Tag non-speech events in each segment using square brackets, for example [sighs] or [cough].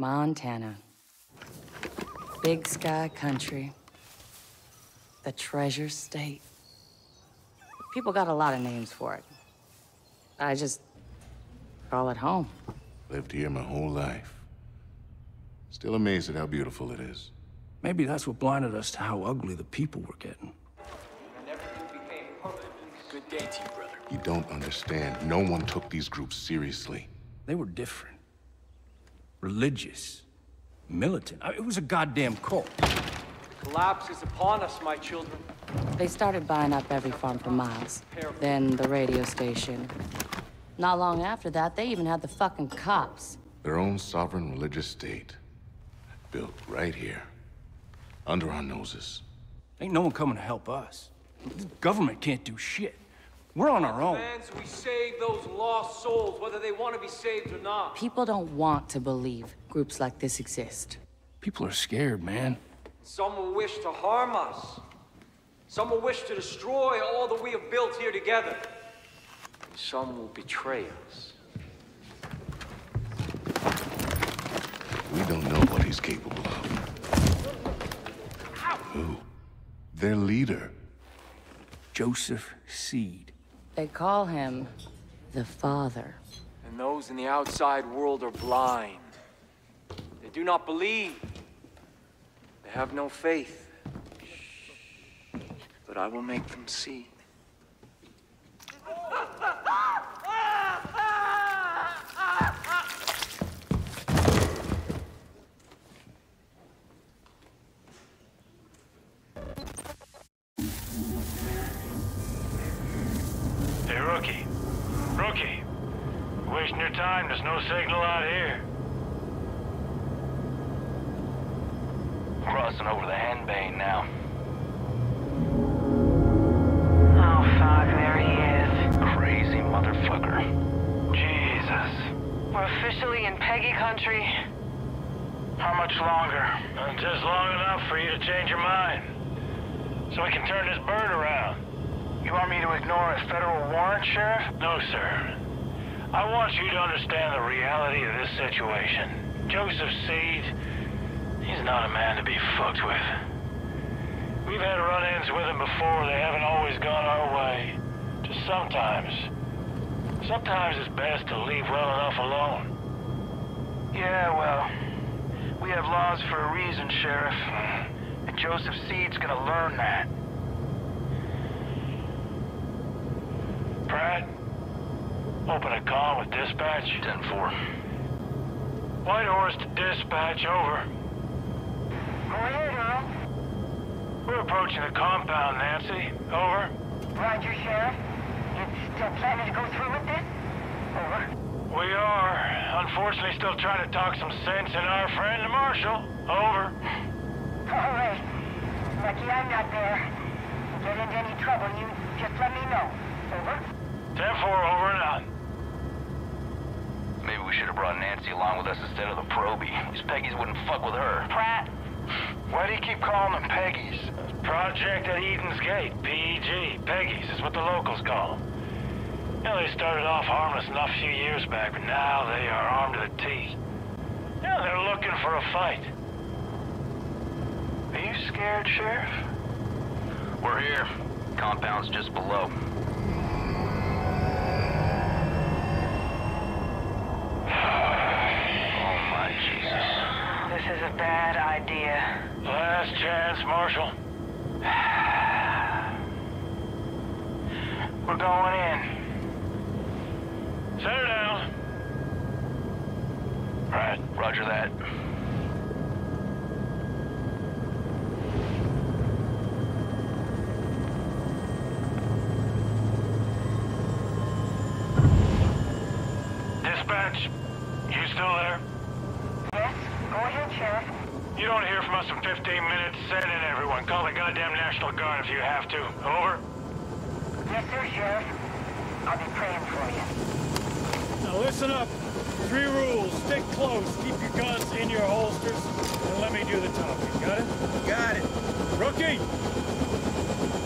Montana. Big sky country. The treasure state. People got a lot of names for it. I just call it home. Lived here my whole life. Still amazed at how beautiful it is. Maybe that's what blinded us to how ugly the people were getting. Good day to you, brother. You don't understand. No one took these groups seriously. They were different. Religious. Militant. I mean, it was a goddamn cult. Collapse is upon us, my children. They started buying up every farm for miles. Then the radio station. Not long after that, they even had the fucking cops. Their own sovereign religious state. Built right here. Under our noses. Ain't no one coming to help us. The government can't do shit. We're on our own. Fans, we save those lost souls, whether they want to be saved or not. People don't want to believe groups like this exist. People are scared, man. Some will wish to harm us. Some will wish to destroy all that we have built here together. And some will betray us. We don't know what he's capable of. Who? Their leader. Joseph Seed. They call him the Father. And those in the outside world are blind. They do not believe. They have no faith. But I will make them see. Hey, rookie. Rookie. You're wasting your time. There's no signal out here. Crossing over the Henbane now. Oh, fuck, there he is. Crazy motherfucker. Jesus. We're officially in Peggy country. How much longer? Uh, just long enough for you to change your mind. So we can turn this bird around. You want me to ignore a federal warrant, Sheriff? No, sir. I want you to understand the reality of this situation. Joseph Seed, he's not a man to be fucked with. We've had run-ins with him before. They haven't always gone our way. Just sometimes. Sometimes it's best to leave well enough alone. Yeah, well, we have laws for a reason, Sheriff. And Joseph Seed's gonna learn that. Pratt, open a call with dispatch. 10-4. Whitehorse to dispatch, over. Go ahead, Earl. We're approaching the compound, Nancy. Over. Roger, Sheriff. You still planning to go through with this? Over. We are. Unfortunately, still trying to talk some sense in our friend, the Marshal. Over. All right. Lucky I'm not there. Get into any trouble, you just let me know. Over. 10-4, over and out. Maybe we should have brought Nancy along with us instead of the Proby. These Peggies wouldn't fuck with her. Pratt. Why do you keep calling them Peggies? Project at Eden's Gate, PEG. Peggies is what the locals call them. You know, they started off harmless enough a few years back, but now they are armed to the teeth. Yeah, they're looking for a fight. Are you scared, Sheriff? We're here. Compound's just below. A bad idea. Last chance, Marshal. We're going in. Set her down. Right, roger that. Dispatch, you still there? Yes? Go ahead, Sheriff. You don't hear from us in 15 minutes. Send in everyone. Call the goddamn National Guard if you have to. Over. Yes, sir, Sheriff. I'll be praying for you. Now listen up. Three rules. Stick close. Keep your guns in your holsters. And let me do the talking. Got it? Got it. Rookie!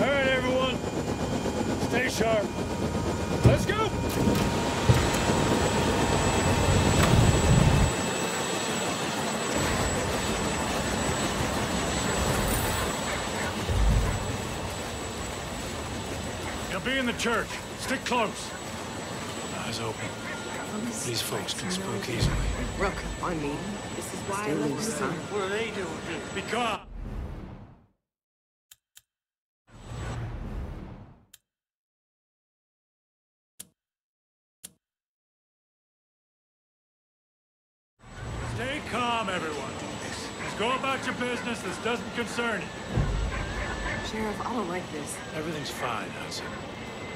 All right, everyone. Stay sharp. Let's go! Be in the church. Stick close. Eyes open. These folks can spook easily. Rook, on me. This is why I let this in. What are they doing here? Be calm. Stay calm, everyone. Just go about your business. This doesn't concern you. Sheriff, I don't like this. Everything's fine, Hudson.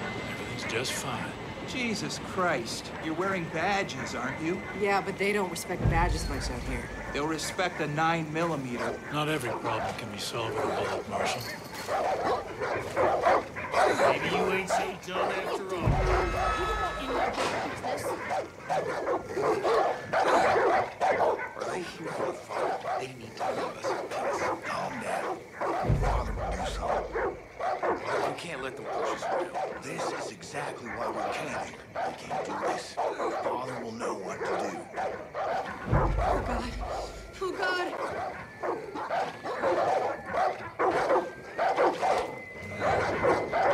Everything's just fine. Jesus Christ. You're wearing badges, aren't you? Yeah, but they don't respect badges much out here. They'll respect a 9 millimeter. Not every problem can be solved with a bullet, Marshal. Maybe you ain't so dumb after all. Are they here for the father? They need to leave us in peace. Calm down. Father will do something. We can't let them push us around. This is exactly why we can't here. We can't do this. Father will know what to do. Oh, God. Oh, God.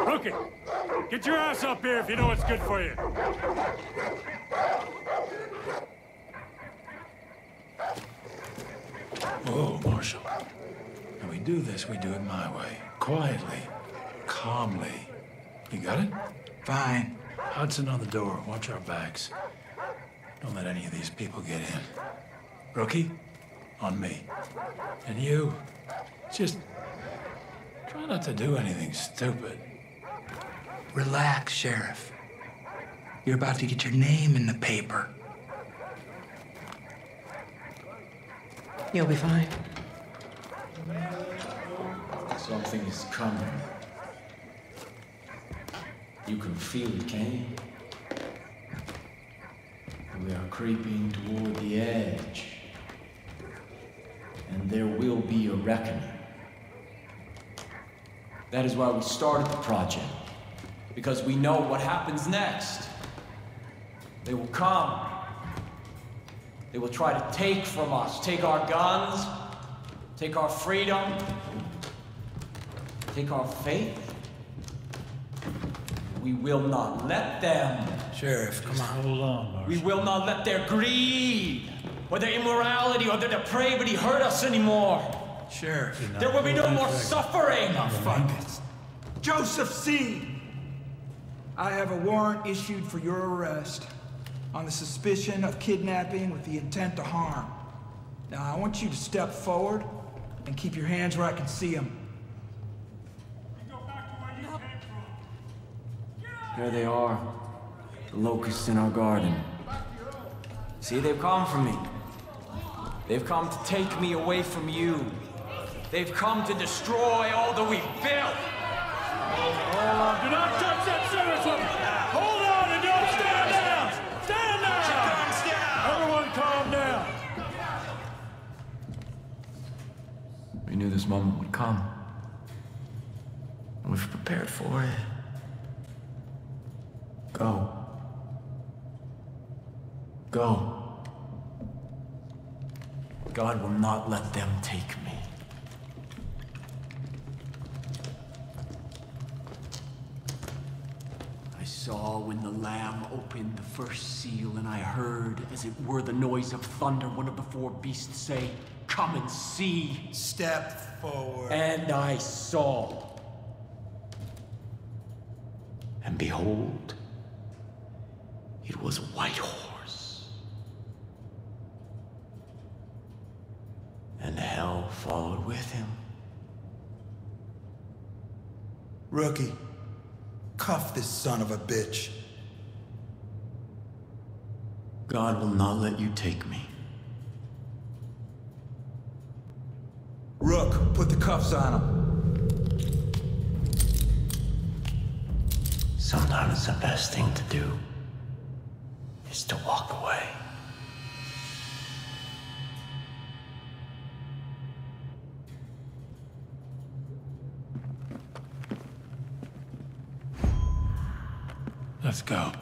Rookie, get your ass up here if you know what's good for you. Whoa, Marshal. When we do this, we do it my way. Quietly. Calmly. You got it? Fine. Hudson on the door. Watch our backs. Don't let any of these people get in. Rookie, on me. And you, just try not to do anything stupid. Relax, Sheriff. You're about to get your name in the paper. You'll be fine. Something is coming. You can feel it, can you? We are creeping toward the edge. And there will be a reckoning. That is why we started the project. Because we know what happens next. They will come. They will try to take from us, take our guns, take our freedom, take our faith. We will not let them. Sheriff, come on. Hold on, Marshal. We will not let their greed, or their immorality, or their depravity hurt us anymore. Sheriff. There will be no more suffering. Fuck it. Joseph Seed. I have a warrant issued for your arrest on the suspicion of kidnapping with the intent to harm. Now, I want you to step forward and keep your hands where I can see them. There they are. The locusts in our garden. See, they've come for me. They've come to take me away from you. They've come to destroy all that we've built. Hold on. Do not touch that service weapon. Hold on and don't stand down. Stand down. Everyone calm down. We knew this moment would come. And we've prepared for it. Go. Go. God will not let them take me. I saw when the Lamb opened the first seal, and I heard, as it were the noise of thunder, one of the four beasts say, Come and see. Step forward. And I saw. And behold, was a white horse. And hell followed with him. Rookie, cuff this son of a bitch. God will not let you take me. Rook, put the cuffs on him. Sometimes it's the best thing to do is to walk away. Let's go.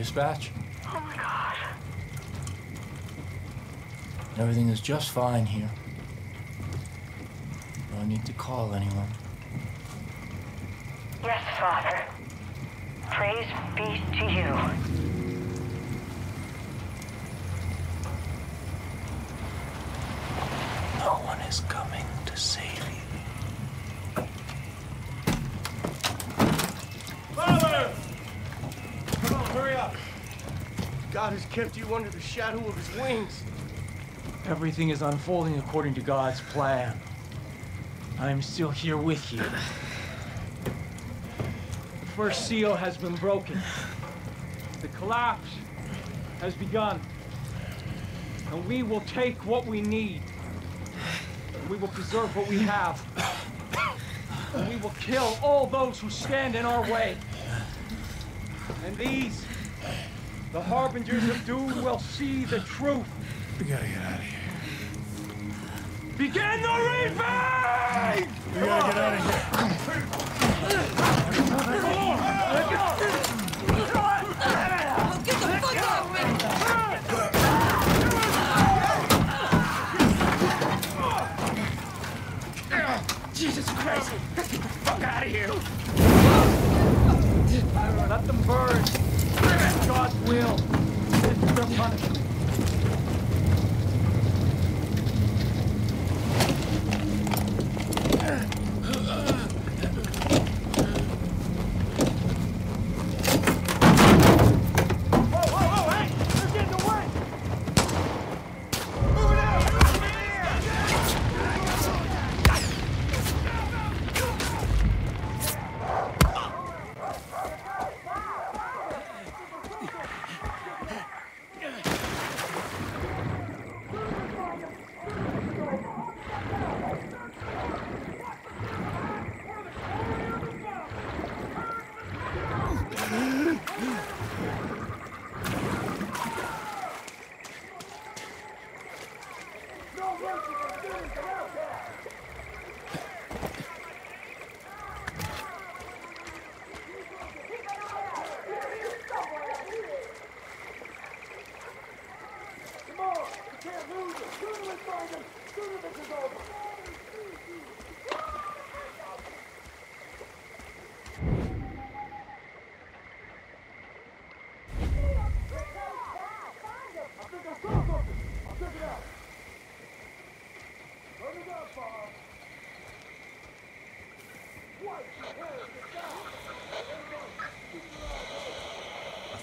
Dispatch? Oh my god. Everything is just fine here. No need to call anyone. Yes, Father. Praise be to you. No one is coming to save you. Father! Come on, hurry up. God has kept you under the shadow of his wings. Everything is unfolding according to God's plan. I am still here with you. The first seal has been broken. The collapse has begun. And we will take what we need. We will preserve what we have. And we will kill all those who stand in our way. And these, the harbingers of doom, will see the truth. We gotta get out of here. Begin the reaping! We gotta get out of here. Jesus Christ! Get the fuck out of here! Let them burn. That's God's will. This is their punishment.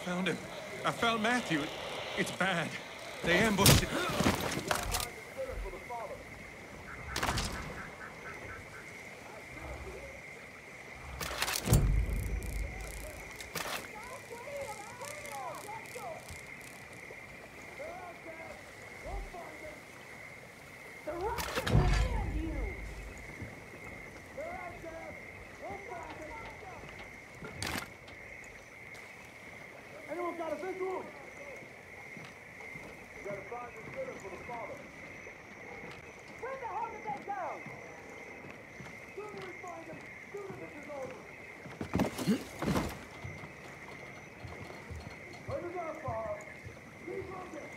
found him. I found Matthew. It's bad. They ambushed him. Anyone got a visual? You gotta find the spitter for the father. When the hell did they go? Sooner we find him, sooner this is over. Turn it up, Bob. Keep looking.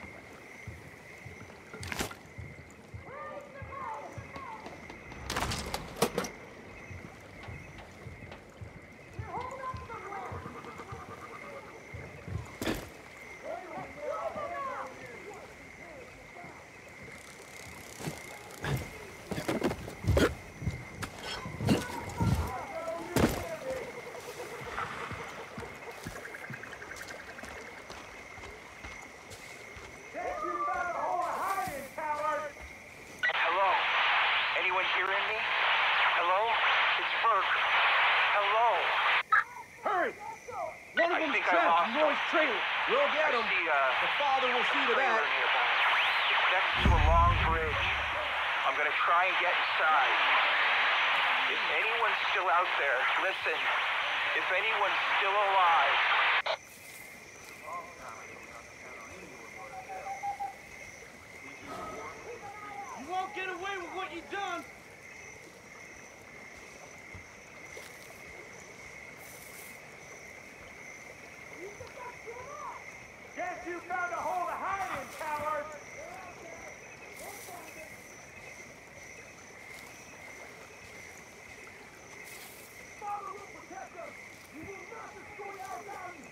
Hello? Anyone hearing me? Hello? It's Burke. Hello? Hurry! One of I them's think I trapped lost in Roy's trailer. We'll get him. See, uh, the father will see to that. Next to a long bridge. I'm gonna try and get inside. If anyone's still out there, listen. If anyone's still alive, You won't get away with what you done. Guess you found a hole to hide in, coward! Father will protect us! You will not destroy our values!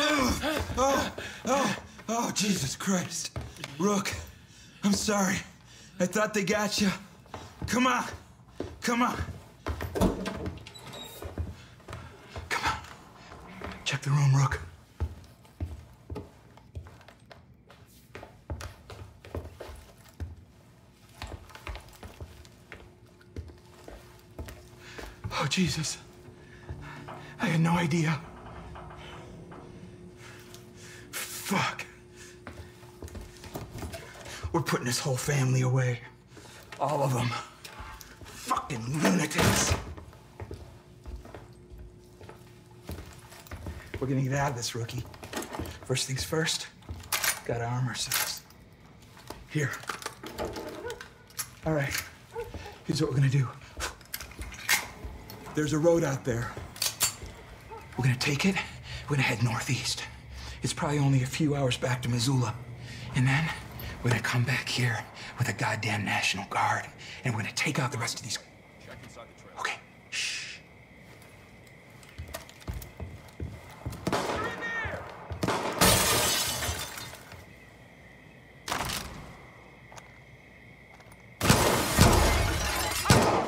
Oh, oh, oh, Jesus Christ. Rook, I'm sorry. I thought they got you. Come on. Come on. Come on. Check the room, Rook. Oh, Jesus. I had no idea. Fuck. We're putting this whole family away. All of them. Fucking lunatics. We're gonna get out of this, rookie. First things first, gotta arm ourselves. Here. All right. Here's what we're gonna do. There's a road out there. We're gonna take it. We're gonna head northeast. It's probably only a few hours back to Missoula. And then we're gonna come back here with a goddamn National Guard. And we're gonna take out the rest of these. Okay. Shh.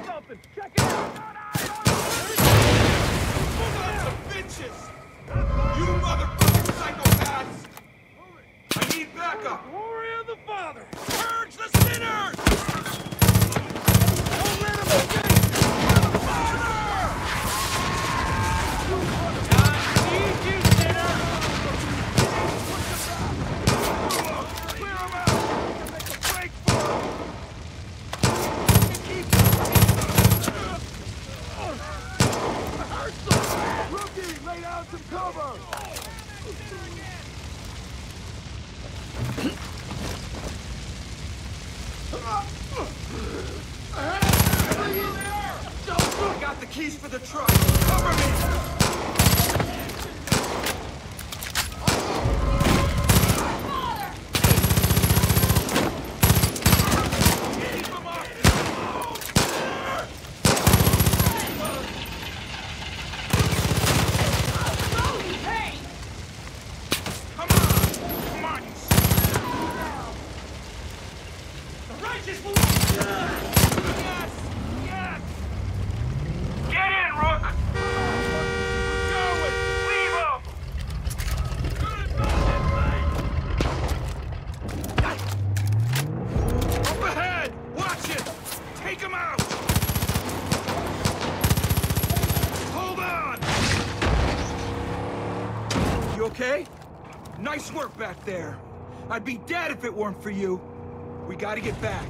Something! Check it out! Bitches! You motherfucking there. I'd be dead if it weren't for you. We gotta get back,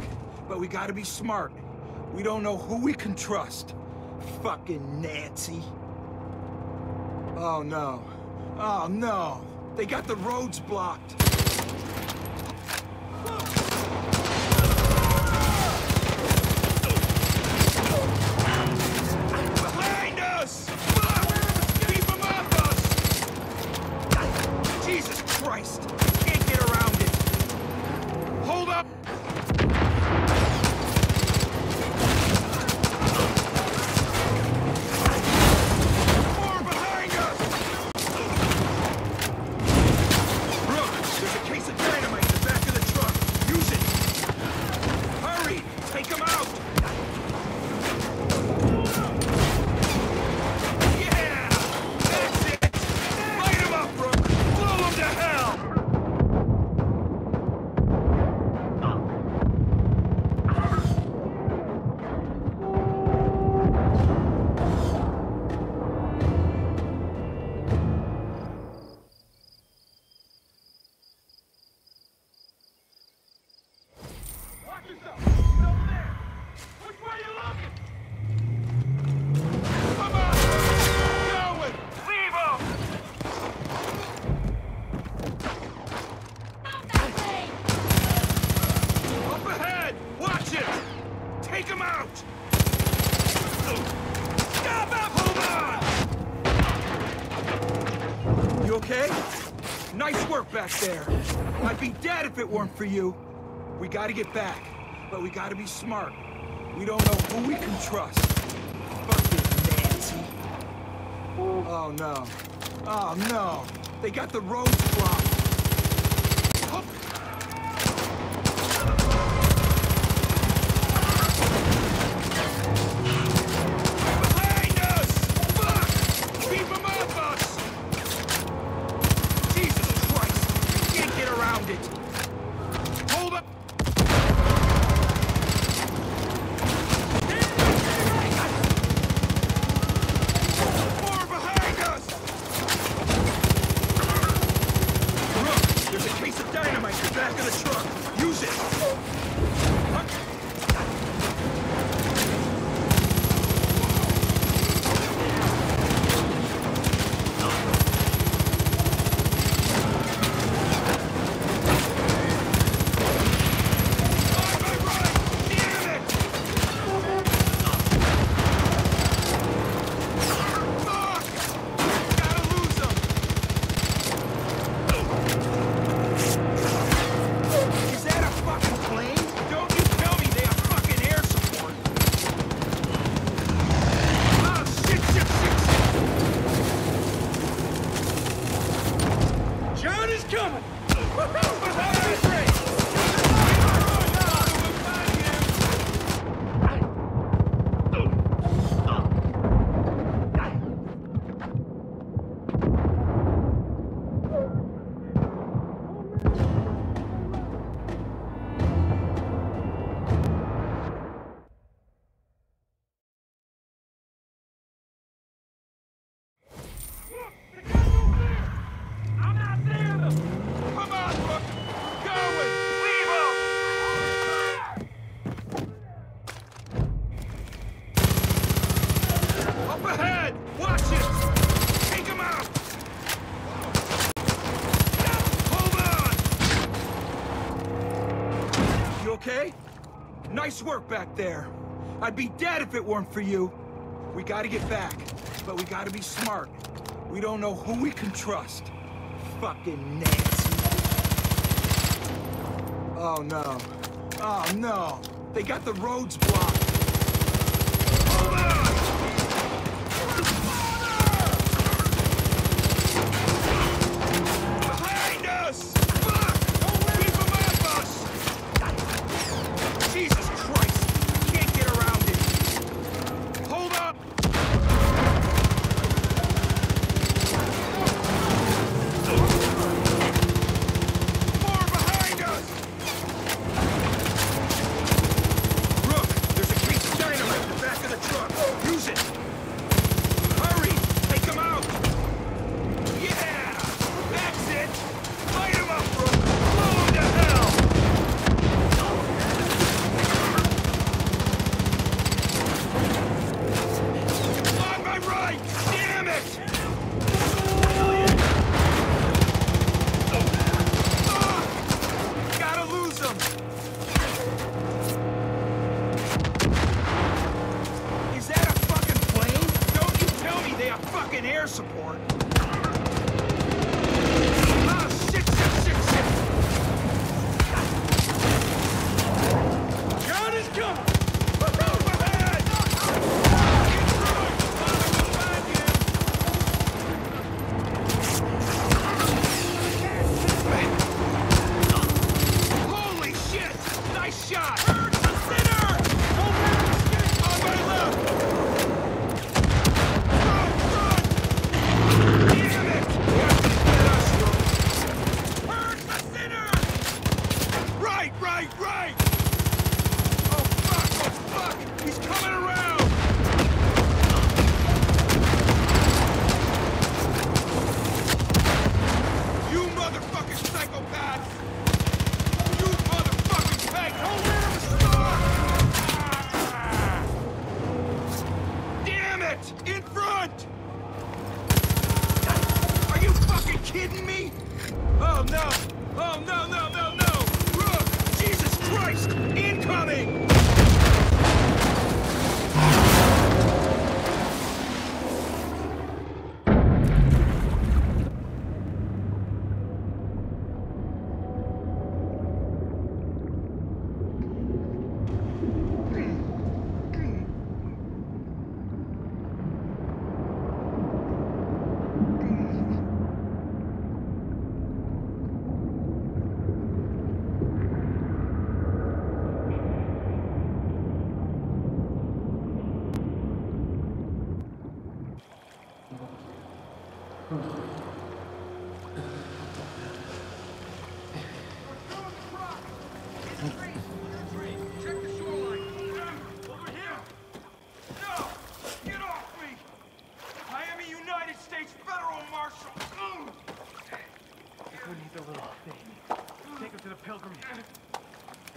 but we gotta be smart. We don't know who we can trust. Fucking Nancy. Oh no. Oh no. They got the roads blocked. be dead if it weren't for you. We gotta get back, but we gotta be smart. We don't know who we can trust. Nancy. Oh no. Oh no. They got the roads blocked. Oh. Nice work back there. I'd be dead if it weren't for you. We gotta get back, but we gotta be smart. We don't know who we can trust. Fucking Nancy. Oh no. Oh no. They got the roads blocked. Stop! In front! Are you fucking kidding me? Oh no! Oh no, no, no, no! Rook! Jesus Christ! Incoming! Get off me! I am a United States Federal Marshal! We need the little thing. Take her to the pilgrim. Keep searching!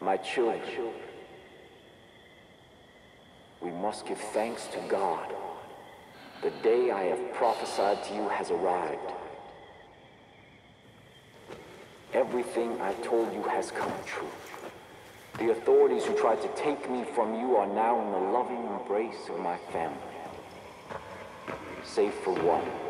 My children, we must give thanks to God. The day I have prophesied to you has arrived. Everything I told you has come true. The authorities who tried to take me from you are now in the loving embrace of my family. Save for one.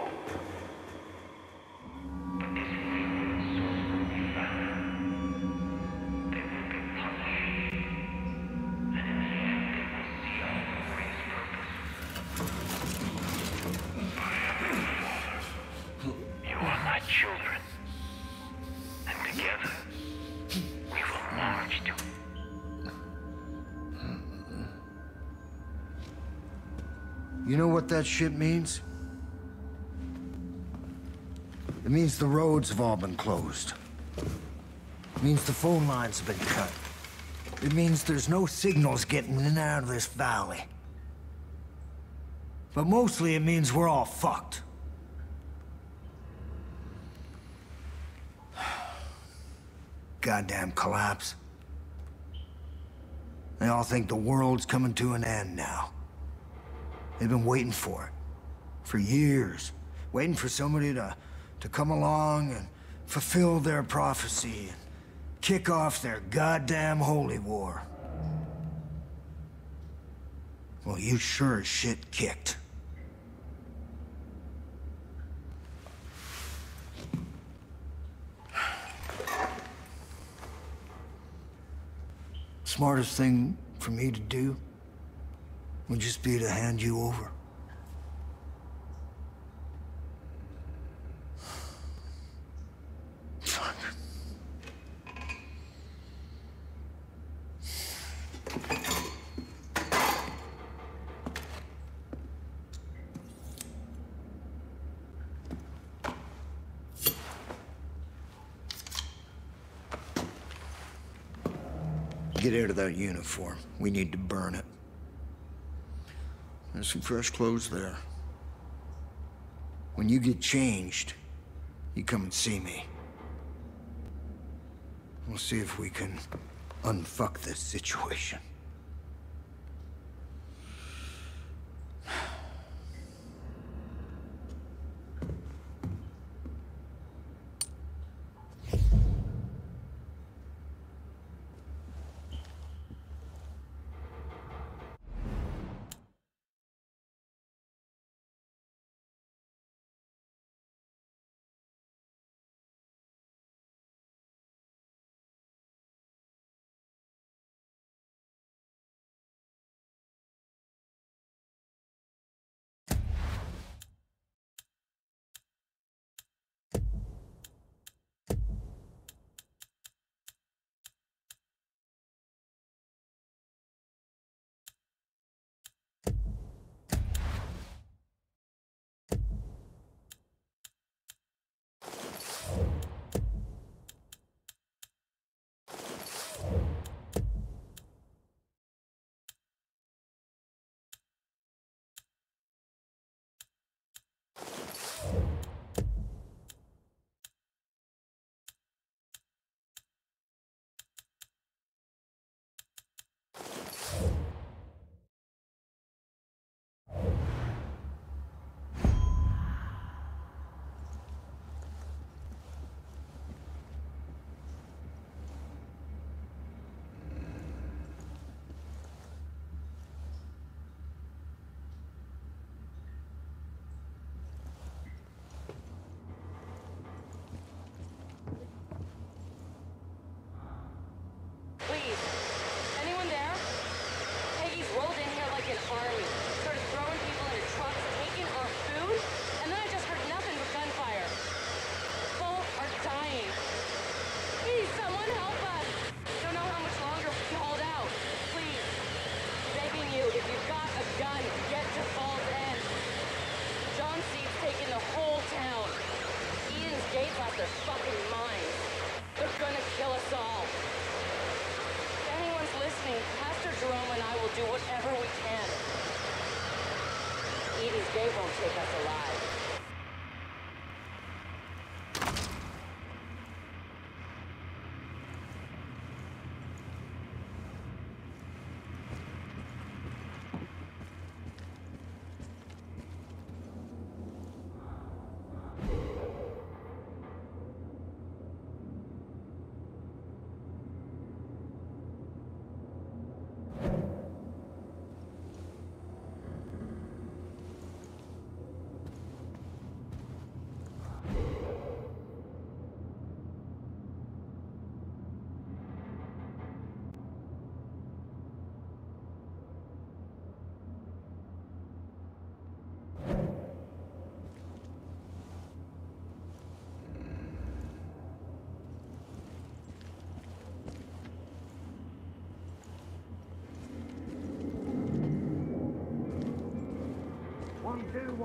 That shit means? It means the roads have all been closed. It means the phone lines have been cut. It means there's no signals getting in and out of this valley. But mostly it means we're all fucked. [sighs] Goddamn collapse. They all think the world's coming to an end now. They've been waiting for it. For years. Waiting for somebody to, to come along and fulfill their prophecy and kick off their goddamn holy war. Well, you sure as shit kicked. [sighs] Smartest thing for me to do would just be to hand you over. Get out of that uniform. We need to burn it. There's some fresh clothes there. When you get changed, you come and see me. We'll see if we can unfuck this situation.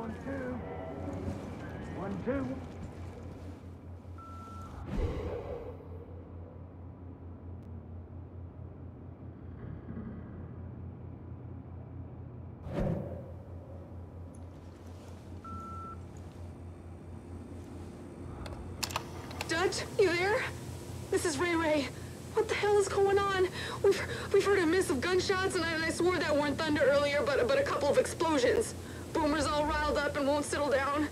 One, two, one, two. Dutch, you there? This is Ray Ray. What the hell is going on? We've we've heard a miss of gunshots, and I, and I swore that weren't thunder earlier, but but a couple of explosions. Boomer's all riled up and won't settle down.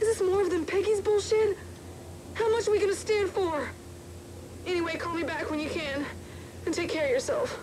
Is this more than Peggie's bullshit? How much are we gonna stand for? Anyway, call me back when you can. And take care of yourself.